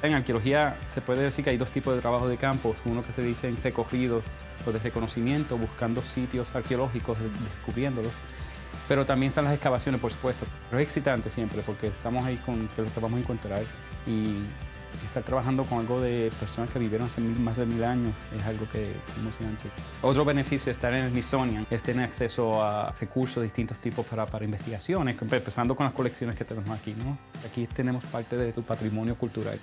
En arqueología se puede decir que hay dos tipos de trabajo de campo, uno que se dice en recorrido o de reconocimiento, buscando sitios arqueológicos, descubriéndolos, pero también están las excavaciones, por supuesto. Pero es excitante siempre porque estamos ahí con lo que vamos a encontrar y estar trabajando con algo de personas que vivieron hace más de mil años es algo que es emocionante. Otro beneficio de estar en el Smithsonian es tener acceso a recursos de distintos tipos para, para investigaciones, empezando con las colecciones que tenemos aquí. ¿no? Aquí tenemos parte de tu patrimonio cultural.